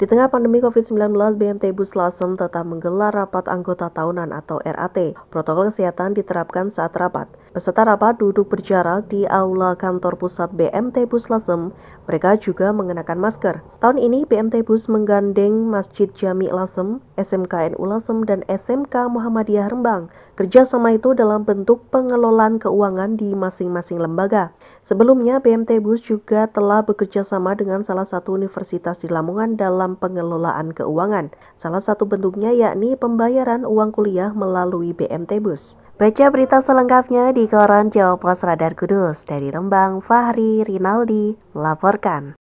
Di tengah pandemi COVID-19, BMT Bus Lasem tetap menggelar rapat anggota tahunan atau RAT. Protokol kesehatan diterapkan saat rapat. Peserta rapat duduk berjarak di aula kantor pusat BMT Bus Lasem. Mereka juga mengenakan masker. Tahun ini BMT Bus menggandeng Masjid Jami Lasem, SMKNU Lasem, dan SMK Muhammadiyah Rembang. Kerjasama itu dalam bentuk pengelolaan keuangan di masing-masing lembaga. Sebelumnya, BMT Bus juga telah bekerja sama dengan salah satu universitas di Lamongan dalam pengelolaan keuangan. Salah satu bentuknya yakni pembayaran uang kuliah melalui BMT Bus. Baca berita selengkapnya di koran Jawa Pos Radar Kudus. Dari Rembang, Fahri Rinaldi melaporkan.